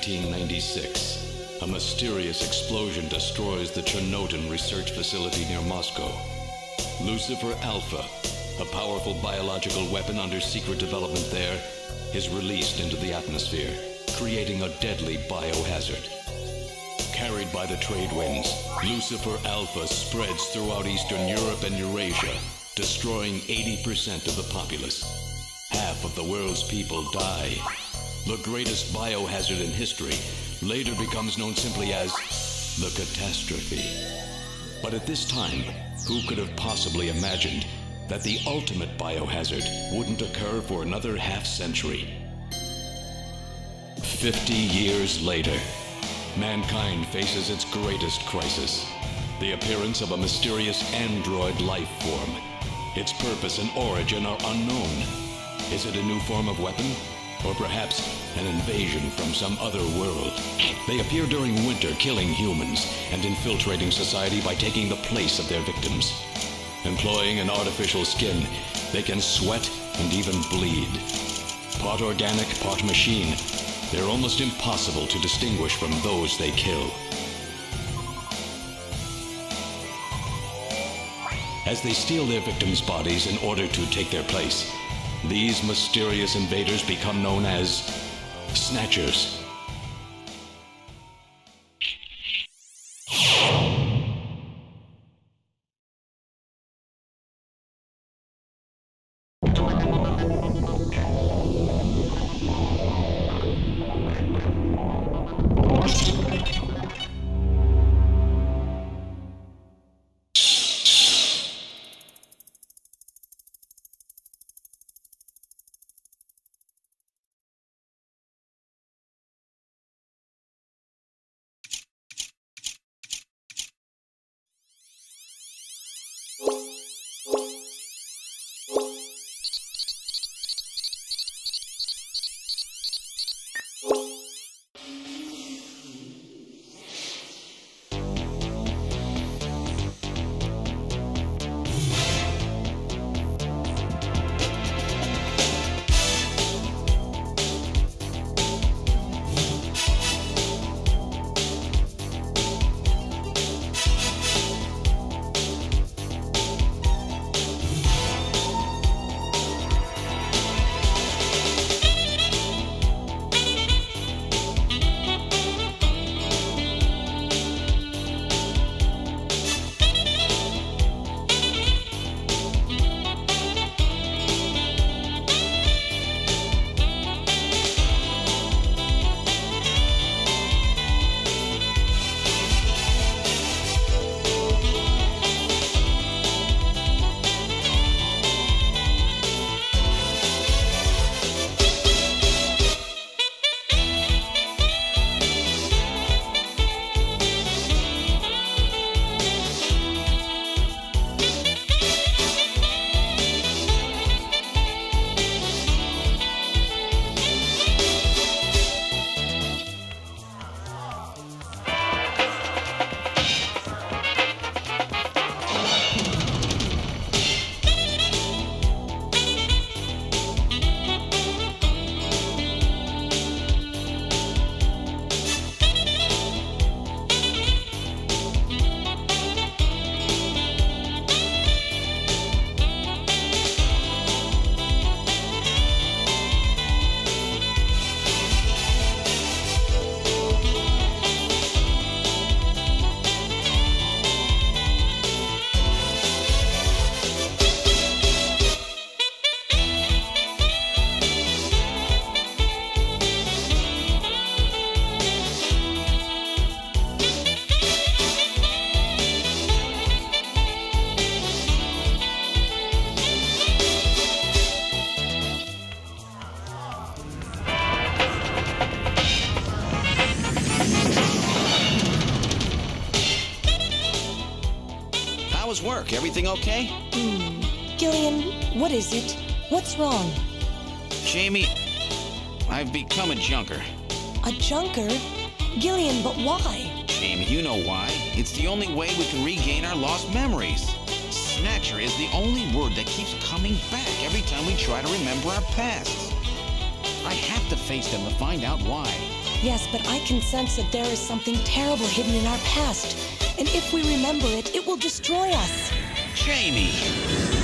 June 6, 1996. A mysterious explosion destroys the Chernoton research facility near Moscow. Lucifer Alpha, a powerful biological weapon under secret development there, is released into the atmosphere, creating a deadly biohazard. Carried by the trade winds, Lucifer Alpha spreads throughout Eastern Europe and Eurasia, destroying 80% of the populace. Half of the world's people die. The greatest biohazard in history later becomes known simply as the catastrophe. But at this time, who could have possibly imagined that the ultimate biohazard wouldn't occur for another half century? Fifty years later, mankind faces its greatest crisis the appearance of a mysterious android life form. Its purpose and origin are unknown. Is it a new form of weapon? Or perhaps an invasion from some other world? They appear during winter, killing humans and infiltrating society by taking the place of their victims. Employing an artificial skin, they can sweat and even bleed. Part organic, part machine, they're almost impossible to distinguish from those they kill. As they steal their victims' bodies in order to take their place, these mysterious invaders become known as Snatchers. Work? Everything okay? Hmm. Gillian, what is it? What's wrong? Jamie, I've become a junker. A junker? Gillian, but why? Jamie, you know why. It's the only way we can regain our lost memories. Snatcher is the only word that keeps coming back every time we try to remember our pasts. I have to face them to find out why. Yes, but I can sense that there is something terrible hidden in our past. And if we remember it, it will destroy us. Jamie!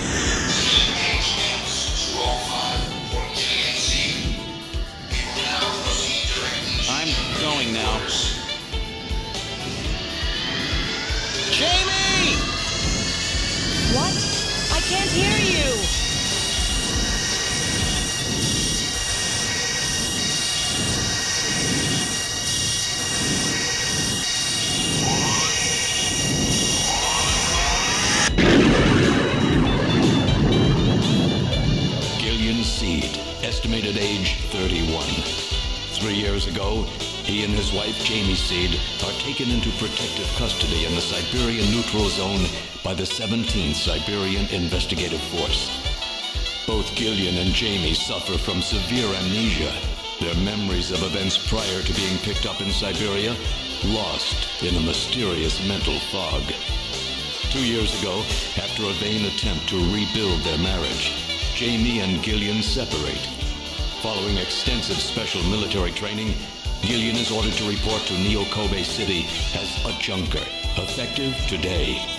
He and his wife Jamie Seed are taken into protective custody in the Siberian Neutral Zone by the 17th Siberian Investigative Force. Both Gillian and Jamie suffer from severe amnesia. Their memories of events prior to being picked up in Siberia lost in a mysterious mental fog. Two years ago, after a vain attempt to rebuild their marriage, Jamie and Gillian separate. Following extensive special military training, Gillian is ordered to report to Neo Kobe City as a junker, effective today.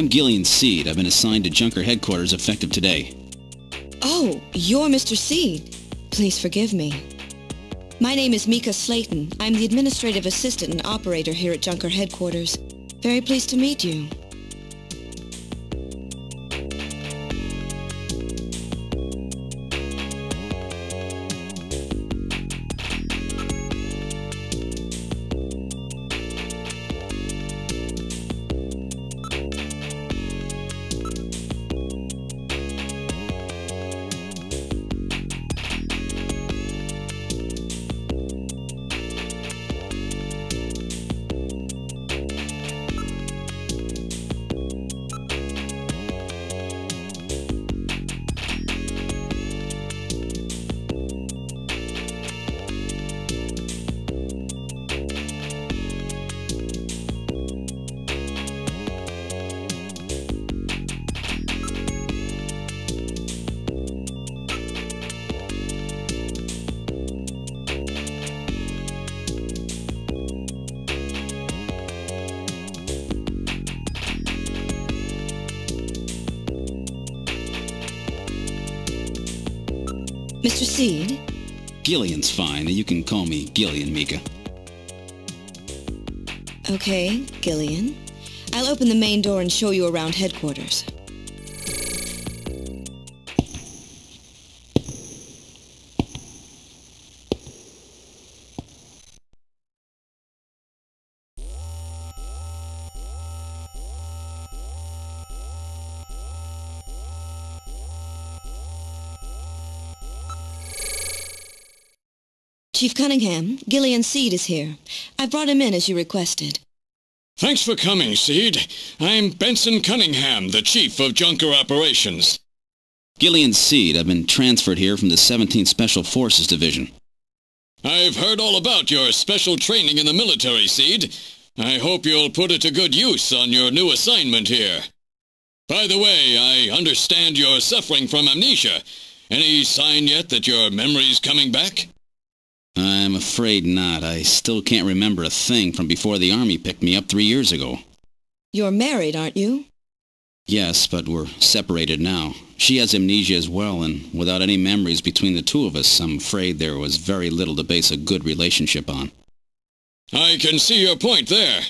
I'm Gillian Seed. I've been assigned to Junker headquarters effective today. Oh, you're Mr. Seed. Please forgive me. My name is Mika Slayton. I'm the administrative assistant and operator here at Junker headquarters. Very pleased to meet you. Gillian's fine. You can call me Gillian, Mika. Okay, Gillian. I'll open the main door and show you around headquarters. Chief Cunningham, Gillian Seed is here. I brought him in as you requested. Thanks for coming, Seed. I'm Benson Cunningham, the Chief of Junker Operations. Gillian Seed. I've been transferred here from the 17th Special Forces Division. I've heard all about your special training in the military, Seed. I hope you'll put it to good use on your new assignment here. By the way, I understand you're suffering from amnesia. Any sign yet that your memory's coming back? I'm afraid not. I still can't remember a thing from before the Army picked me up three years ago. You're married, aren't you? Yes, but we're separated now. She has amnesia as well, and without any memories between the two of us, I'm afraid there was very little to base a good relationship on. I can see your point there.